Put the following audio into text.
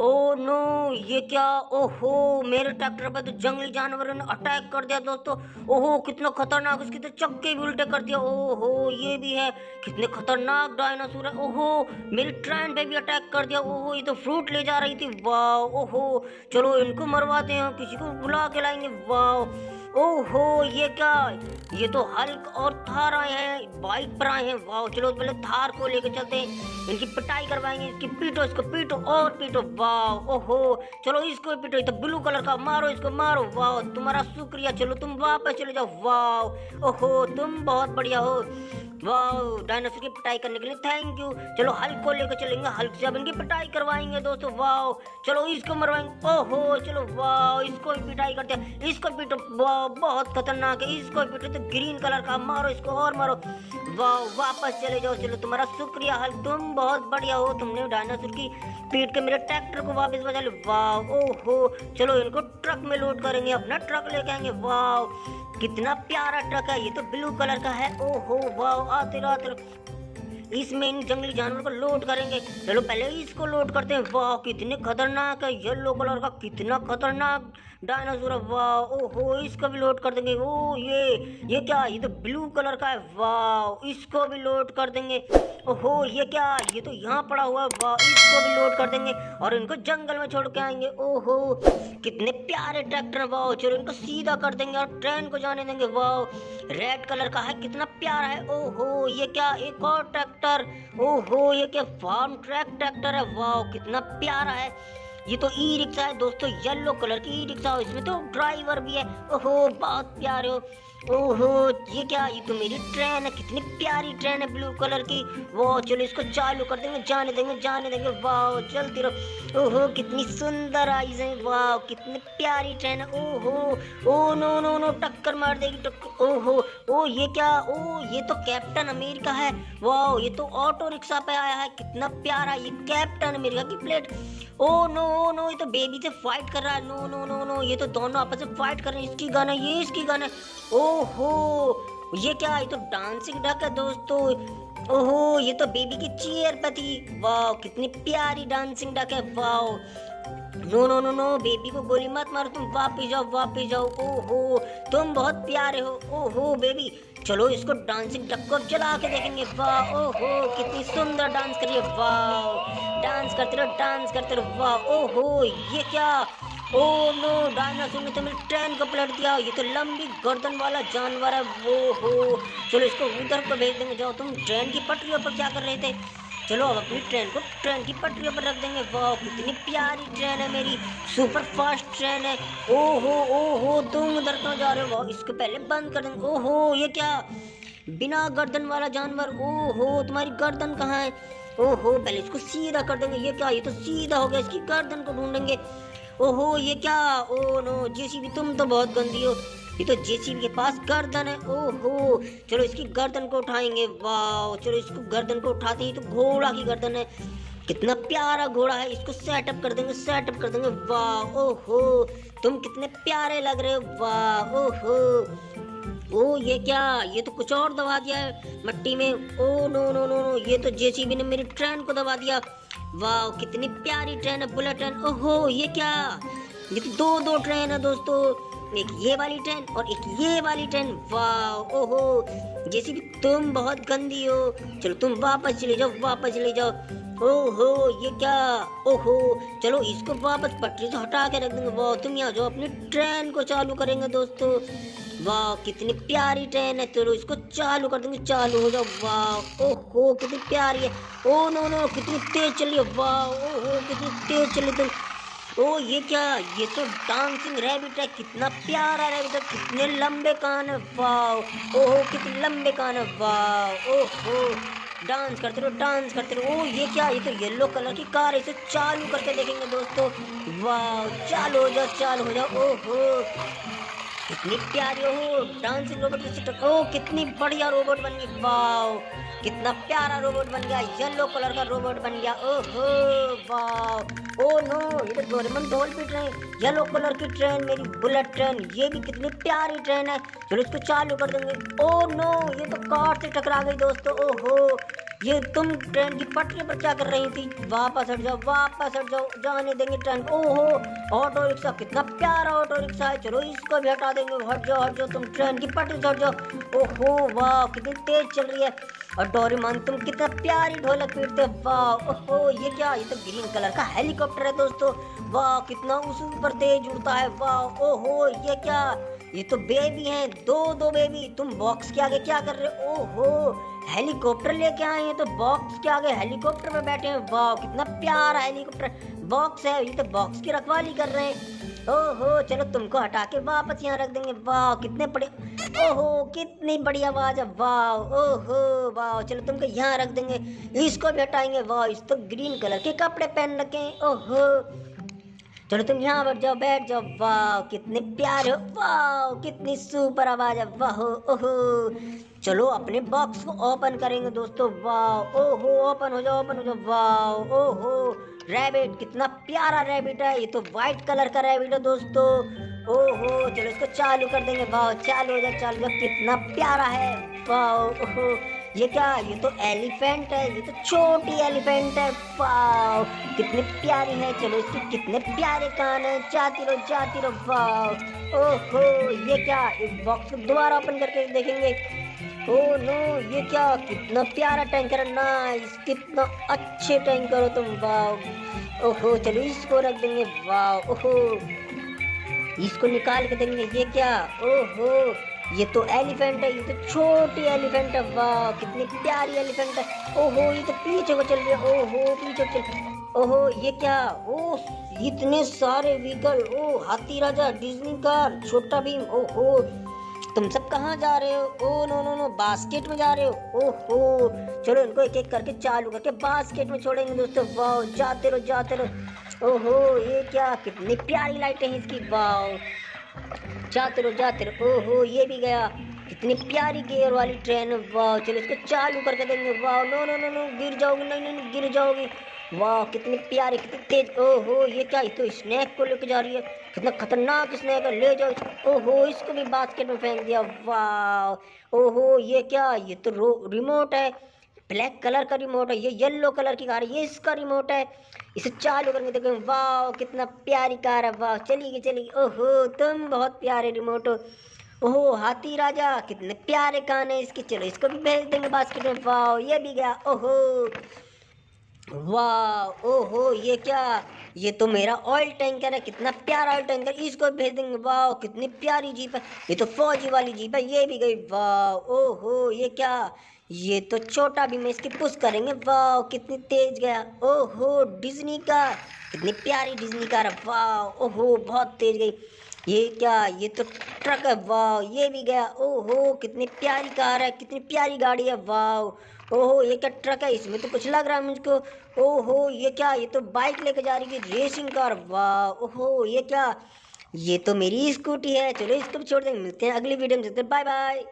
Oh no, ये क्या? ओहो, मेरे ट्रैक्टर पर तो जंगली जानवरों ने अटैक कर दिया दोस्तों। ओहो, कितना खतरनाक, उसकी तो चक्के भी उल्टे कर दिया। ओहो, ये भी है, कितने खतरनाक डायनासोर है। ओहो, मेरी ट्रेन पे भी अटैक कर दिया। ओहो, ये तो फ्रूट ले जा रही थी। वाह ओहो, चलो इनको मरवाते हैं, किसी को बुला के लाएँगे। वाह ओहो, ये क्या? ये तो हल्क और थार आए हैं, बाइक पर आए हैं। वाह, चलो पहले थार को लेकर चलते हैं। इनकी पिटाई करवाएँगे इसकी पीटो, इसको पीटो और पीटो। वाह, ओहो, चलो इसको पीटो तो ब्लू कलर का मारो, इसको मारो। वाह, तुम्हारा शुक्रिया, चलो तुम वापस चले जाओ। वाह, ओहो, तुम बहुत बढ़िया हो। वाह, डायनासोर की पिटाई करने के लिए थैंक यू चलो हल्क को लेकर चलेंगे, हल्क से अब इनकी पिटाई करवाएँगे दोस्तों। वाह, चलो इसको मरवाएँगे। ओहो, चलो, वाह, इसको पिटाई करते हैं, इसको पीटो। वाह बहुत खतरनाक है। इसको पीटो तो ग्रीन कलर का मारो, इसको और मारो। वाह, वापस चले जाओ चलो, तुम्हारा शुक्रिया। हल्क तुम बहुत बढ़िया हो, तुमने डायनासोर की पीट के मेरे ट्रैक्टर को वापस बचा लो। वाह, ओहो, चलो इनको ट्रक में लोड करेंगे, अपना ट्रक लेके आएँगे। वाह, कितना प्यारा ट्रक है, ये तो ब्लू कलर का है। ओहो, वाह, आते आते रहो। इसमें इन जंगली जानवर को लोड करेंगे। चलो पहले इसको लोड करते हैं। वाह, कितने खतरनाक है। येलो कलर का कितना खतरनाक डायनासोर है। वाह, ओहो, इसको भी लोड कर देंगे। ओ ये ये क्या, ये तो ब्लू कलर का है। वाह, इसको भी लोड कर देंगे। ओहो, ये क्या, ये तो यहाँ पड़ा हुआ है। वाह, इसको भी लोड कर देंगे। और इनको जंगल में छोड़ के आएँगे। ओहो, कितने प्यारे ट्रैक्टर वाओ चलो इनको सीधा कर देंगे और ट्रेन को जाने देंगे। वाओ रेड कलर का है, कितना प्यारा है। ओहो, ये क्या एक और ट्रैक्टर? ओहो, ये क्या फार्म ट्रैक ट्रैक्टर है? वाओ कितना प्यारा है। ये तो ई रिक्शा है दोस्तों, येलो कलर की ई रिक्शा इसमें तो ड्राइवर भी है। ओहो, बहुत प्यारे हो। ओहो, ये क्या, ये तो मेरी ट्रेन है, कितनी प्यारी ट्रेन है ब्लू कलर की। वो चलो इसको चालू कर देंगे, जाने देंगे जाने देंगे। वाह चलती रहो। ओहो, कितनी सुंदर आईज है। वाह, कितनी प्यारी ट्रेन है। ओहो, ओ, नो नो नो, टक्कर मार देगी, टक्कर। ओहो, ओ, ये क्या, ओ, ये तो कैप्टन अमेरिका है। वाह, ये तो ऑटो रिक्शा पे आया है। कितना प्यारा, ये कैप्टन अमेरिका की प्लेट। ओ, नो नो ये तो बेबी से फाइट कर रहा है। नो नो नो नो, ये तो दोनों आपस में फाइट कर रहे हैं। इसकी गाना, ये इसकी गाना। ओहो, ये क्या, ये तो डांसिंग डक है दोस्तों। ओहो, ये तो बेबी की चेयर पे थी। वाह कितनी प्यारी डांसिंग डक है वाह no no no no baby को गोली मत मारो, तुम वापिस जाओ वापिस जाओ। ओहो, तुम बहुत प्यारे हो। ओहो बेबी चलो इसको डांसिंग डक को चला के देखेंगे। वाह ओहो, कितनी सुंदर डांस करिए वाह डांस करते रहो, डांस करते रहो। वाह, ओहो, ये क्या? ओ, नो, डायनासोर ने तो मेरी ट्रेन को पलट दिया। ये तो लंबी गर्दन वाला जानवर है। वो हो चलो इसको उधर को भेज देंगे। जाओ, तुम ट्रेन की पटरियों पर क्या कर रहे थे? चलो, अब अपनी ट्रेन को ट्रेन की पटरियों पर रख देंगे। वाह, कितनी प्यारी ट्रेन है मेरी। सुपर फास्ट ट्रेन है। ओहो ओहो, तुम उधर क्यों जा रहे हो? वाह, इसको पहले बंद कर देंगे। ओहो, ये क्या? बिना गर्दन वाला जानवर। ओहो, तुम्हारी गर्दन कहाँ है? ओहो, पहले इसको सीधा कर देंगे। ये क्या, ये तो सीधा हो गया, इसकी गर्दन को ढूंढेंगे। ओहो, ये क्या? ओ नो, जेसीबी, तुम तो बहुत गंदी हो। ये तो जेसीबी के पास गर्दन है। ओहो, चलो इसकी गर्दन को उठाएँगे। वाह चलो इसको गर्दन को उठाते ही तो घोड़ा की गर्दन है। कितना प्यारा घोड़ा है, इसको सेटअप कर देंगे सेटअप कर देंगे। वाह ओहो, तुम कितने प्यारे लग रहे हो। वाह ओहो। ओ, ये क्या? ये तो कुछ और दबा दिया है। मट्टी में, oh, no no no no, ये तो जेसीबी ने मेरी ट्रेन को दबा दिया। वाह कितनी प्यारी ट्रेन है, बुलेट ट्रेन। ओहो, ये क्या? ये तो दो दो ट्रेन है दोस्तों। एक ये वाली ट्रेन और एक ये वाली ट्रेन। वाह ओहो जैसे भी तुम बहुत गंदी हो। चलो, तुम वापस चले जाओ, वापस चले जाओ। ओहो, ये क्या? ओहो, चलो, इसको वापस पटरी से हटा के रख देंगे। वाह तुम यहाँ जाओ, अपनी ट्रेन को चालू करेंगे दोस्तों। वाह, कितनी प्यारी ट्रेन है चलो इसको चालू कर देंगे, चालू हो जाओ, वाह, ओहो, कितनी प्यारी है। ओ, नो नो, कितनी तेज चली है, वाह, ओहो, कितनी तेज चली तुम ओ, ये क्या, ये तो डांसिंग रैबिट है, कितना प्यारा रैबिट है, कितने लंबे कान है, वाह, ओहो, कितने लंबे कान है, वाह, ओहो डांस करते रहो डांस करते रहो। ओ, ये क्या, ये तो येलो कलर की कार है, इसे चालू करके देखेंगे दोस्तों। वाह, चालू हो जाओ, चालू हो जाओ, ओहो। कितनी प्यारी हो। डांसिंग रोबोट कितनी बढ़िया रोबोट बन। गई वाओ। कितना प्यारा रोबोट बन गया येलो कलर का रोबोट बन गया। ओहो वाओ ओ नो, ये तो डोरेमन ढोल पीट रहे येलो कलर की ट्रेन मेरी बुलेट ट्रेन ये भी कितनी प्यारी ट्रेन है। चलो इसको चालू कर देंगे। ओ नो, ये तो कार से टकरा गई दोस्तों, ओहो। ये तुम ट्रेन की पटरी पर क्या कर रही थी? वापस हट जाओ, वापस हट जाओ, जाने देंगे ट्रेन ओहो ऑटो रिक्शा कितना प्यारा ऑटो रिक्शा है। चलो इसको भी हटा देंगे। हट जाओ हट जाओ, तुम ट्रेन की पटरी से हट जाओ। ओहो, वाह, कितनी तेज चल रही है। और डोरेमोन, तुम कितना प्यारी ढोलक पीटते वाह, ओहो, ये क्या, ये तो ग्रीन कलर का हेलीकॉप्टर है दोस्तों। वाह, कितना उस ऊपर तेज उड़ता है। वाह, ओहो, ये क्या, ये तो बेबी हैं, दो दो बेबी तुम बॉक्स के आगे क्या कर रहे हो? ओहो, हेलीकॉप्टर लेके आए हैं तो बॉक्स के आगे हेलीकॉप्टर में बैठे हैं। वाह, कितना प्यारा हेलीकॉप्टर। बॉक्स है, ये तो बॉक्स की रखवाली कर रहे हैं। ओहो, चलो तुमको हटा के वापस यहाँ रख देंगे। वाह, कितने बड़े ओहो, कितनी बड़ी आवाज़ है। वाह, ओहो, वाह, चलो तुमको यहाँ रख देंगे। इसको भी हटाएँगे। वाह, इस तो ग्रीन कलर के कपड़े पहन रखे हैं। ओहो। चलो तुम यहाँ बैठ जाओ बैठ जाओ। वाह, कितने प्यारे हो। वाह, कितनी सुपर आवाज़ है। वाह, ओहो। चलो अपने बॉक्स को ओपन करेंगे दोस्तों। वाह ओहो ओपन हो जाओ ओपन हो जाओ। वाह ओहो रैबिट कितना प्यारा रैबिट है। ये तो व्हाइट कलर का रैबिट है दोस्तों। ओहो, चलो इसको चालू कर देंगे। वाह चालू हो जाए चालू हो कितना प्यारा है। वाह ओहो, ये क्या? ये तो एलिफेंट है, ये तो छोटी एलिफेंट है। वाह कितने प्यारी है। चलो इसके कितने प्यारे कान है। जाती रहो जाती रहो। वाह ओहो, ये क्या? इस बॉक्स को दोबारा ओपन करके देखेंगे। ओ नो, ये क्या, कितना प्यारा टैंकर है नाइस कितना अच्छे टैंकर हो तुम वाह ओहो, चलो इसको रख देंगे वाह ओहो। इसको निकाल के देंगे, ये क्या? ओहो, ये तो एलिफेंट है, ये तो छोटी एलिफेंट है वाह कितनी प्यारी एलिफेंट है। ओहो, ये तो पीछे को चल रही है, ओहो, पीछे चल ओहो, ये क्या? ओ, इतने सारे व्हीकल ओ, हाथी राजा डिज्नी कार, छोटा भीम, ओहो। तुम सब कहाँ जा रहे हो? Oh, no no no basket में जा रहे हो? ओहो, चलो इनको एक एक करके चालू करके बास्केट में छोड़ेंगे दोस्तों। वाह जाते रहो जाते रहो। ओहो, ये क्या, कितनी प्यारी लाइटें हैं इसकी। वाह जाते रहो जाते रहो। ओहो, ये भी गया। कितनी प्यारी गियर वाली ट्रेन वाह चलो इसको चालू करके देंगे। वाह नो नो नो नो, गिर जाओगी। नहीं नहीं, गिर जाओगी। वाह, कितनी प्यारी, कितनी तेज। ओहो, ये क्या तो स्नैक को लेके जा रही है। कितना खतरनाक स्नैक है, ले जाओ। ओहो, इसको भी बास्केट में फेंक दिया। वाह, ओहो, ये क्या, ये तो रो रिमोट है। ब्लैक कलर का रिमोट है, ये येलो कलर की कार है, ये इसका रिमोट है। इसे चालू करके देखो वाह, कितना प्यारी कार है, वाह, चलिए चलिए। ओहो, तुम बहुत प्यारे रिमोट हो। ओहो, हाथी राजा, कितने प्यारे कान है इसके। चलो, इसको भी भेज देंगे बास्केट में। वाह, ये भी गया। ओहो वाह, ओहो, ये क्या? ये तो मेरा ऑयल टैंकर है, कितना प्यारा ऑयल टैंकर इसको भेज देंगे। वाह, कितनी प्यारी जीप है। ये तो फौजी वाली जीप है, ये भी गई। वाह, ओहो, ये क्या? ये तो छोटा भी, मैं इसकी पुश करेंगे। वाह, कितनी तेज गया। ओहो डिज्नी का कितनी प्यारी डिज्नी कार है। वाह, ओहो, बहुत तेज गई। ये क्या? ये तो ट्रक है वाह ये भी गया। ओहो, कितनी प्यारी कार है, कितनी प्यारी गाड़ी है वाह ओहो, ये क्या ट्रक है? इसमें तो कुछ लग रहा है मुझको। ओहो, ये क्या? ये तो बाइक लेके जा रही है रेसिंग कार वाह ओहो, ये क्या? ये तो मेरी स्कूटी है। चलो इसको भी छोड़ देंगे मिलते हैं अगली वीडियो में। Bye bye